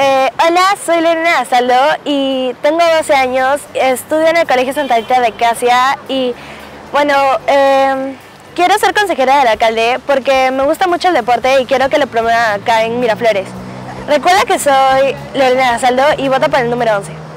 Eh, hola, soy Lorena Asaldo y tengo 12 años, estudio en el Colegio Santa Rita de Casia y bueno, em, quiero ser consejera del alcalde porque me gusta mucho el deporte y quiero que lo promueva acá en Miraflores. Recuerda que soy Lorena Asaldo y vota por el número 11.